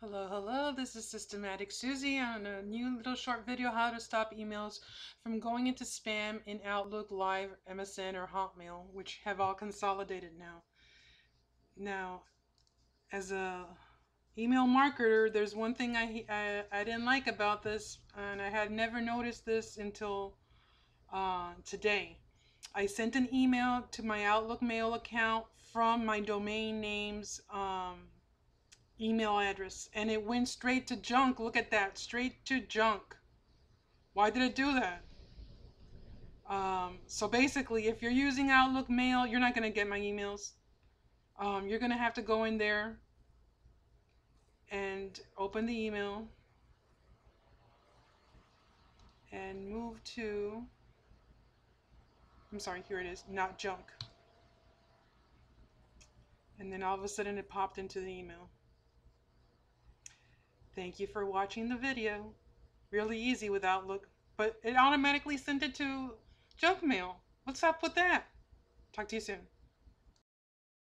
Hello, hello, this is Systematic Susie on a new little short video how to stop emails from going into spam in Outlook, Live, MSN, or Hotmail, which have all consolidated now. Now, as a email marketer, there's one thing I, I, I didn't like about this, and I had never noticed this until uh, today. I sent an email to my Outlook mail account from my domain name's um, email address and it went straight to junk. Look at that, straight to junk. Why did it do that? Um, so basically, if you're using Outlook Mail, you're not going to get my emails. Um, you're going to have to go in there and open the email and move to, I'm sorry, here it is, not junk. And then all of a sudden it popped into the email. Thank you for watching the video. Really easy with Outlook, but it automatically sent it to junk mail. What's up with that? Talk to you soon.